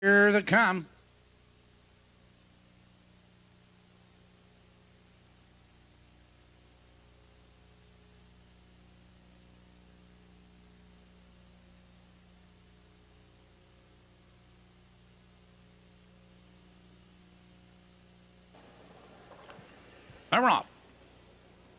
Here they come. They're off.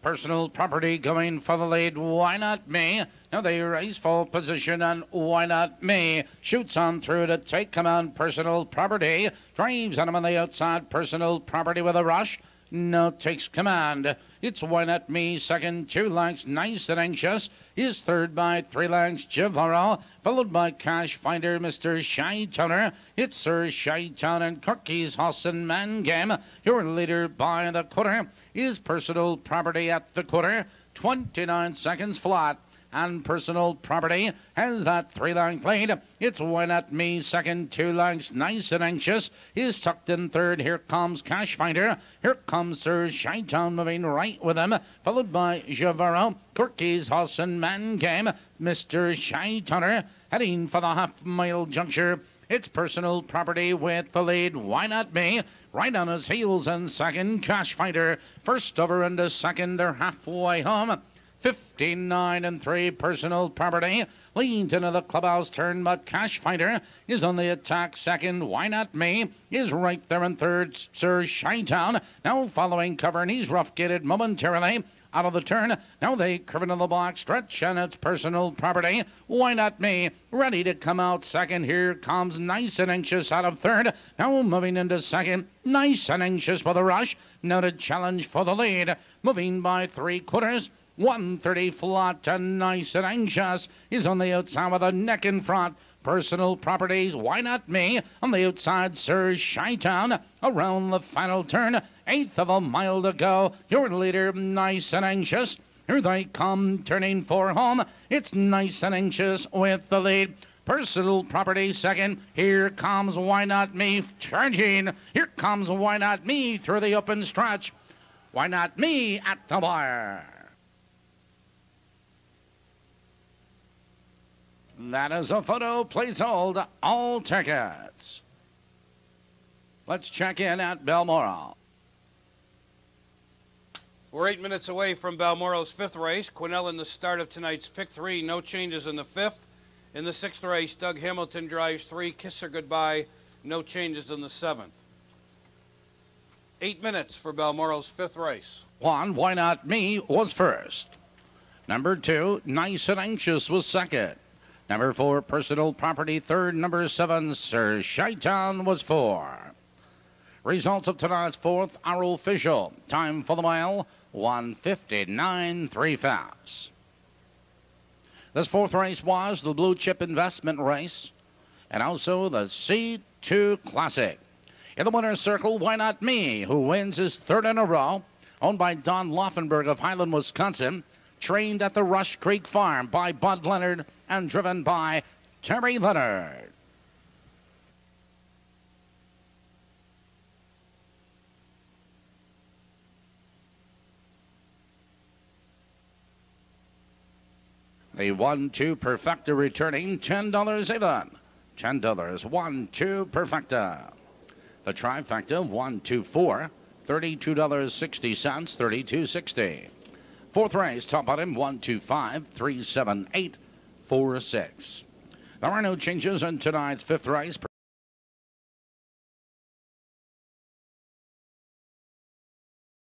Personal property going for the lead. Why not me? Now they race for position and why not me? Shoots on through to take command. Personal property drives on him on the outside. Personal property with a rush. No takes command. It's why not me. Second, two lengths, nice and anxious. Is third by three lengths, Javaro, followed by Cash Finder, Mr. Shytowner. It's Sir Shytown and Corky's Hoss and Man Game. Your leader by the quarter is personal property at the quarter. 29 seconds flat and personal property has that three length lead. It's why not me second, two lengths, nice and anxious. Is tucked in third. Here comes Cash Finder. Here comes Sir Shytown moving right with him, followed by Javaro, Corky's Hoss and Man Game, Mr. Shytowner heading for the half mile juncture. It's personal property with the lead. Why not me? Right on his heels and second, Cash Finder. First over into second, they're halfway home. 59 and 3 personal property. Leans into the clubhouse turn, but Cash Finder is on the attack second. Why not me? Is right there in third. Sir Shytown now following cover, and he's rough gaited momentarily. Out of the turn, now they curve into the block stretch, and it's personal property. Why not me? Ready to come out second. Here comes nice and anxious out of third. Now moving into second. Nice and anxious for the rush. Now to challenge for the lead. Moving by three quarters. 130 flat and nice and anxious. He's on the outside with a neck in front. Personal properties, why not me? On the outside, Sir Shytown. Around the final turn, eighth of a mile to go. Your leader, nice and anxious. Here they come, turning for home. It's nice and anxious with the lead. Personal property second. Here comes Why Not Me charging. Here comes Why Not Me through the open stretch. Why Not Me at the wire. That is a photo. Please hold all tickets. Let's check in at Balmoral. We're eight minutes away from Balmoral's fifth race. Quinella in the start of tonight's pick three. No changes in the fifth. In the sixth race, Doug Hamilton drives three. Kiss her goodbye. No changes in the seventh. Eight minutes for Balmoral's fifth race. One, why not me, was first. Number two, nice and anxious was second. Number four, personal property. Third, number seven, Sir Shytown was four. Results of tonight's fourth are official. Time for the mile, 159 3 fouls. This fourth race was the Blue Chip Investment Race and also the C2 Classic. In the winner's circle, why not me, who wins his third in a row, owned by Don Laufenberg of Highland, Wisconsin trained at the Rush Creek Farm by Bud Leonard and driven by Terry Leonard. The one-two perfecta returning $10 even. $10, one-two perfecta. The trifecta, one, two, four, $32.60, $32.60. Fourth race, top bottom, one, two, five, three, seven, eight, four, six. There are no changes in tonight's fifth race.